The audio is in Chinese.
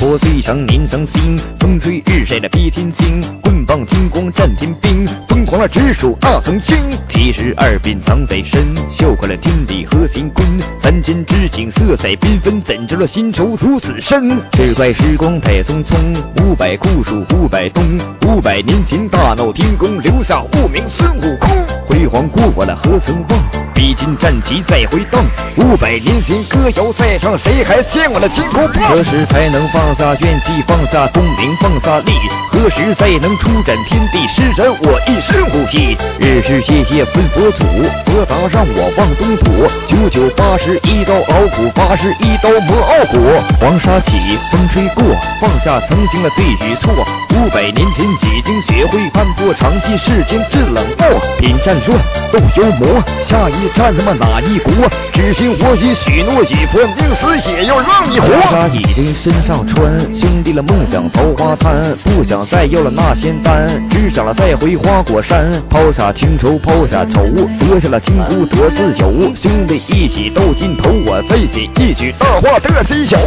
破最强年伤心，风吹日晒的披天星，棍棒金光战天兵，疯狂了直属二层青，七十二变藏在身，笑快了天地和乾坤，凡间之景色彩缤纷，怎知了心愁如此深？只怪时光太匆匆，五百酷暑五百冬，五百年前大闹天宫，留下无名孙悟空，辉煌过往了何曾忘？披荆战旗再回荡，五百年前歌谣再唱，谁还见我那金箍棒？何时才能放下怨气，放下功名，放下利？何时才能出战天地，施展我一身武艺？日日夜夜分佛祖，佛达让我望东土。九九八十一刀熬骨，八十一刀磨傲骨。黄沙起，风吹过，放下曾经的对与错。五百年前已经学会看破长今世间之冷漠，品战乱，斗妖魔，下一。站他妈哪一国？只信我已许诺一佛，宁死也要让你活。他已经身上穿，兄弟了梦想桃花滩，不想再要了那仙丹，只想了再回花果山，抛下情仇，抛下仇，得下了金箍得自由。兄弟一起到尽头，我再写一曲大话得心小。